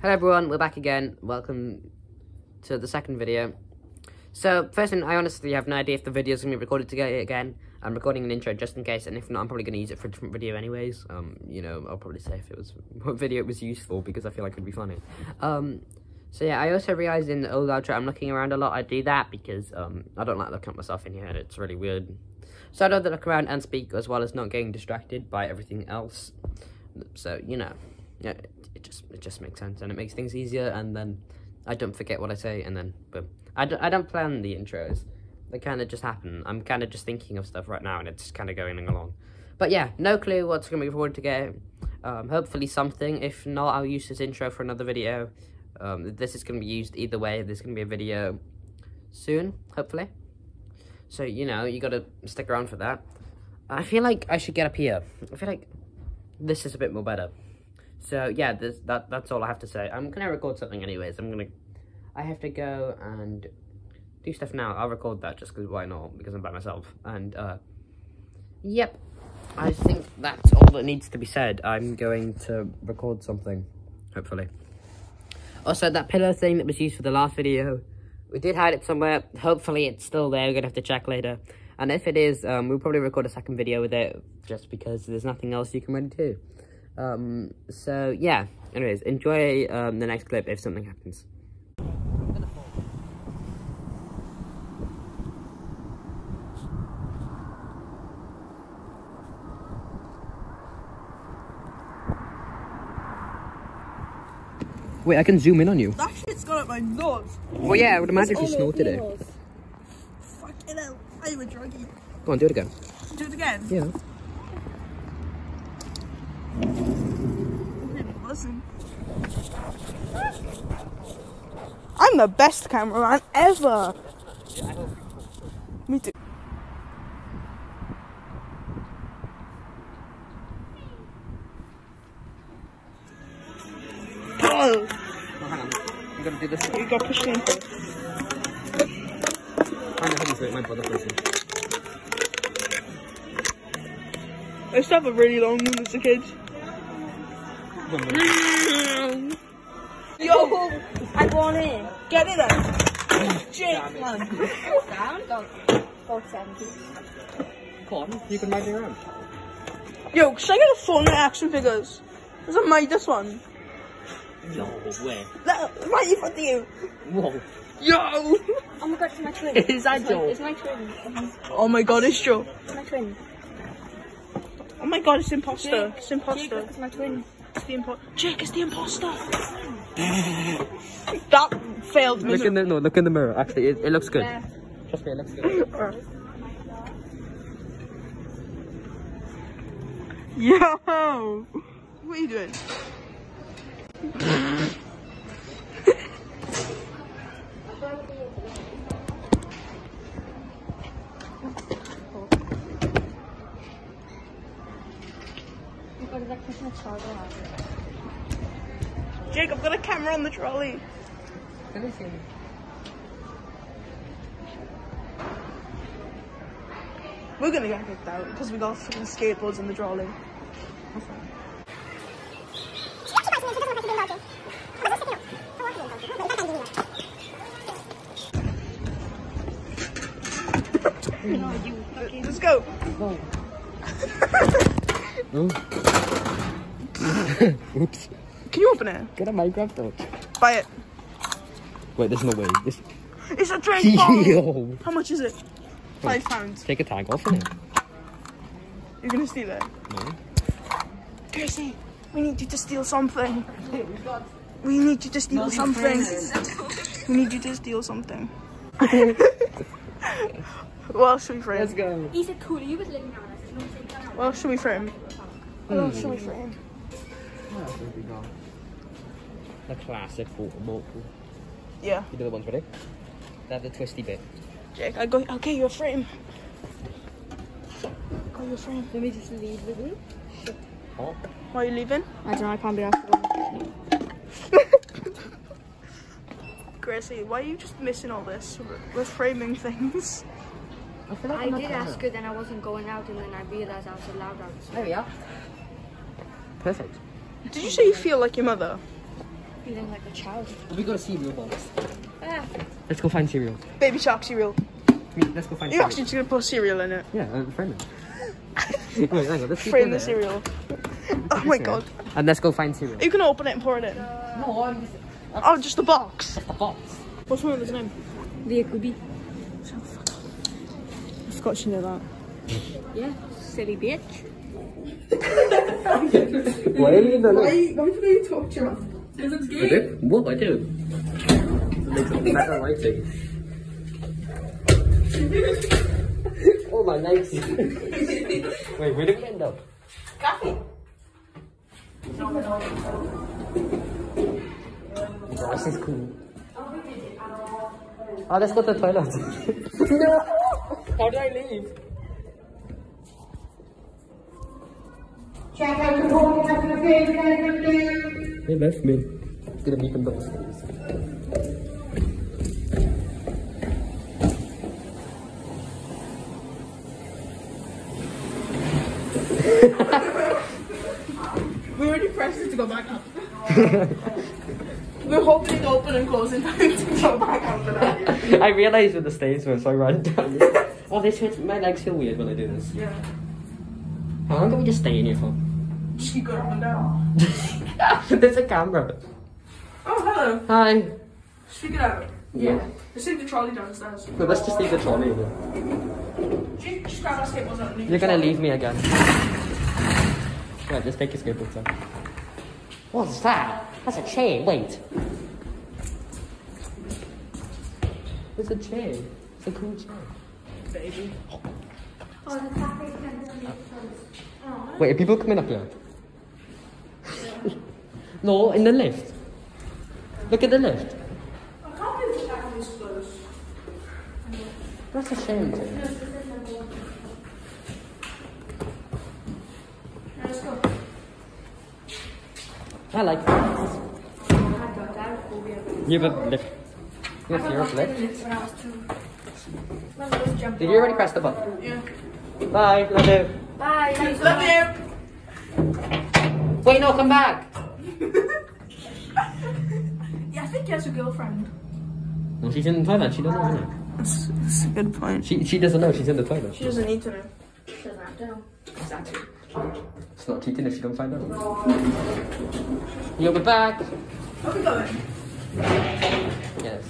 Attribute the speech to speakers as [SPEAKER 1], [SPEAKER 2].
[SPEAKER 1] Hello everyone, we're back again. Welcome to the second video. So, first thing, I honestly have no idea if the video is to be recorded together again. I'm recording an intro just in case, and if not, I'm probably going to use it for a different video anyways. Um, you know, I'll probably say if it was, what video it was useful, because I feel like it'd be funny. Um, so yeah, I also realized in the old outro, I'm looking around a lot. I do that because, um, I don't like looking at myself in here, and it's really weird. So I'd rather look around and speak, as well as not getting distracted by everything else. So, you know, yeah, it, just it just makes sense and it makes things easier and then I don't forget what I say and then boom. I don't, I don't plan the intros. They kind of just happen. I'm kind of just thinking of stuff right now and it's kind of going along. But yeah, no clue what's going to be recorded today. Um, hopefully something. If not, I'll use this intro for another video. Um, this is going to be used either way. There's going to be a video soon, hopefully. So, you know, you got to stick around for that. I feel like I should get up here. I feel like this is a bit more better. So yeah, this, that that's all I have to say. I'm gonna record something anyways. I'm gonna, I have to go and do stuff now. I'll record that just because why not? Because I'm by myself. And uh, yep, I think that's all that needs to be said. I'm going to record something, hopefully. Also, that pillow thing that was used for the last video, we did hide it somewhere. Hopefully, it's still there. We're gonna have to check later. And if it is, um, we'll probably record a second video with it, just because there's nothing else you can really do. Um, so, yeah. Anyways, enjoy um, the next clip if something happens. Wait, I can zoom in on you.
[SPEAKER 2] That shit's gone up my nose.
[SPEAKER 1] Well, yeah, I would imagine if you snorted it.
[SPEAKER 2] Fucking hell. I'm a druggie.
[SPEAKER 1] Go on, do it again.
[SPEAKER 2] Do it again.
[SPEAKER 1] Yeah.
[SPEAKER 2] I'm the best cameraman ever. Me too.
[SPEAKER 1] I'm gonna do this.
[SPEAKER 2] you got pushed in.
[SPEAKER 1] I know how to do it, my brother.
[SPEAKER 2] I used to have a really long one as a kid. Yo,
[SPEAKER 3] I want in.
[SPEAKER 2] get it then. Jake, man.
[SPEAKER 3] Down, go. Go 70.
[SPEAKER 1] Come on, you can ride me around.
[SPEAKER 2] Yo, should I get a phone with action figures? Is it made this one?
[SPEAKER 1] No way.
[SPEAKER 2] That, right in front of you.
[SPEAKER 1] Whoa.
[SPEAKER 2] Yo!
[SPEAKER 3] Oh my god, it's my twin.
[SPEAKER 1] Is that
[SPEAKER 3] It's my- It's my twin.
[SPEAKER 2] Oh my god, it's Joe.
[SPEAKER 3] It's my twin.
[SPEAKER 2] Oh my god, it's imposter.
[SPEAKER 3] Jake,
[SPEAKER 2] It's
[SPEAKER 3] Jake,
[SPEAKER 2] imposter.
[SPEAKER 3] it's my twin.
[SPEAKER 2] It's the imposter. Jake is the imposter. that failed me.
[SPEAKER 1] Look in the no, look in the mirror. Actually, it, it looks good.
[SPEAKER 3] Yeah.
[SPEAKER 1] Trust me, it looks good.
[SPEAKER 2] Yo! What are you doing?
[SPEAKER 3] Oh my god, is that pushing a charger out?
[SPEAKER 2] Jake, I've got a camera on the trolley.
[SPEAKER 1] Can I see?
[SPEAKER 2] We're gonna get kicked out because we got fucking skateboards in the trolley. Let's go.
[SPEAKER 1] Oops.
[SPEAKER 2] Can you open it?
[SPEAKER 1] Get a Minecraft though.
[SPEAKER 2] Buy it.
[SPEAKER 1] Wait, there's no way. This.
[SPEAKER 2] It's a drink bottle. How much is it? Five pounds.
[SPEAKER 1] Take a tag off it.
[SPEAKER 2] You're gonna steal it.
[SPEAKER 1] No.
[SPEAKER 2] Percy, we need you to steal something. We need you to steal something. We need you to steal something. well, should we frame?
[SPEAKER 1] Let's go.
[SPEAKER 3] Is it cool? You was living on us.
[SPEAKER 2] What else should we frame? What else should we frame?
[SPEAKER 1] The classic water bottle.
[SPEAKER 2] Yeah,
[SPEAKER 1] You do the ones ready? They have the twisty bit.
[SPEAKER 2] Jake, I go. I'll get you frame. Got your frame.
[SPEAKER 3] Let me just leave the room.
[SPEAKER 1] Oh.
[SPEAKER 2] Why are you leaving?
[SPEAKER 3] I don't know, I can't be asked.
[SPEAKER 2] Gracie, why are you just missing all this? We're- We're framing things.
[SPEAKER 1] I feel like
[SPEAKER 3] I did ask her, then I wasn't going out, and then I realised I was allowed out.
[SPEAKER 1] There we are. Perfect.
[SPEAKER 2] Did you say you feel like your mother?
[SPEAKER 3] feeling like a child.
[SPEAKER 1] We got a cereal box.
[SPEAKER 3] Ah,
[SPEAKER 1] Let's go find cereal.
[SPEAKER 2] Baby shark cereal.
[SPEAKER 1] Let's go find
[SPEAKER 2] You're
[SPEAKER 1] cereal.
[SPEAKER 2] actually just gonna put cereal in it.
[SPEAKER 1] Yeah, I'm frame it. Wait, hang on, let's
[SPEAKER 2] Frame
[SPEAKER 1] it
[SPEAKER 2] the
[SPEAKER 1] there.
[SPEAKER 2] cereal. Oh my god.
[SPEAKER 1] And let's go find cereal.
[SPEAKER 2] You can open it and pour it in.
[SPEAKER 1] No, I'm just
[SPEAKER 2] Oh, just the box.
[SPEAKER 1] a box.
[SPEAKER 2] What's wrong with his name?
[SPEAKER 3] the Akubi.
[SPEAKER 2] I forgot you knew that.
[SPEAKER 3] Yeah, silly bitch.
[SPEAKER 1] Why are you in the
[SPEAKER 2] Why, why did I talk to you? Because it's
[SPEAKER 1] I do? What I do? It makes it better lighting. oh my legs. Wait, where did we end up?
[SPEAKER 2] Kathy.
[SPEAKER 1] Oh, this is cool. Oh, let's go to the toilet. no! How did I leave? They left me. Gonna meet them downstairs.
[SPEAKER 2] We already pressed it to go back up. We're hoping it open and close in time to go back up.
[SPEAKER 1] I realized where the stairs were, so I ran down. oh, this hurts. My legs feel weird when I do this.
[SPEAKER 2] Yeah.
[SPEAKER 1] How long can we just stay in here for?
[SPEAKER 2] Just keep going up and down.
[SPEAKER 1] There's a camera.
[SPEAKER 2] Oh, hello.
[SPEAKER 1] Hi.
[SPEAKER 2] Speak it out.
[SPEAKER 1] Yeah.
[SPEAKER 2] Let's take the trolley downstairs.
[SPEAKER 1] No, let's just leave the trolley in there.
[SPEAKER 2] Just, just grab our skateboards out and
[SPEAKER 1] You're gonna leave me again. Right, just take your skateboards out. What's that? That's a chair. Wait. It's a chair. It's a cool chair.
[SPEAKER 2] Baby.
[SPEAKER 1] Oh, the cafe can Wait, are people coming up here? No, in the lift. Look at the lift.
[SPEAKER 2] I can't believe the back is closed.
[SPEAKER 1] That's a shame. Tim.
[SPEAKER 2] Let's go.
[SPEAKER 1] I like that. You have a lift. You have fear of lift?
[SPEAKER 3] When I was two. When I was jumping.
[SPEAKER 1] Did you already press the button?
[SPEAKER 2] Yeah.
[SPEAKER 1] Bye, love you.
[SPEAKER 3] Bye.
[SPEAKER 2] Love you.
[SPEAKER 1] Wait, no, come back.
[SPEAKER 2] Yeah, I think he has a girlfriend.
[SPEAKER 1] No, she's in the toilet. She doesn't know.
[SPEAKER 2] That's, that's a good point.
[SPEAKER 1] She she doesn't know she's in the toilet.
[SPEAKER 2] She doesn't need to know.
[SPEAKER 3] She doesn't have to know.
[SPEAKER 2] Exactly.
[SPEAKER 1] It's not cheating if she don't find out. You'll be back.
[SPEAKER 2] Are we going?
[SPEAKER 1] Yes.